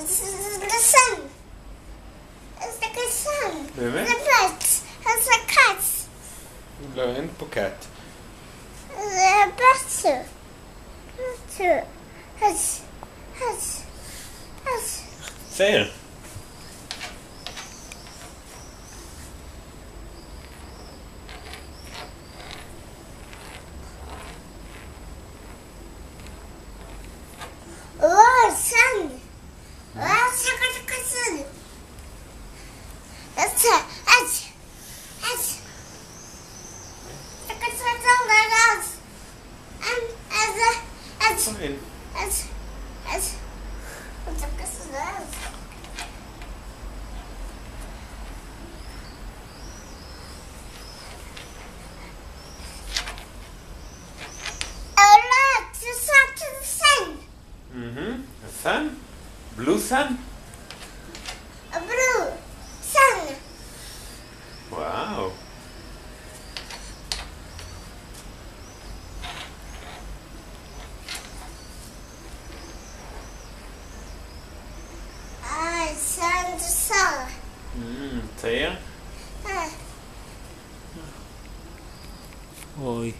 the sun. It's like a sun. Really? It's a bird. It's a cat. Lion cat. The butter. Butter. It's it's it's Say it. That's it. That's, that's. Sugar, sugar, sun, that's. And, as, as, Fine. as, as. Sugar, sugar, Oh, look, the sun to the sun. Mm-hmm. A sun? Blue sun? A blue sun. Wow. I sun to sun. Mm, say it. Ah. Oi.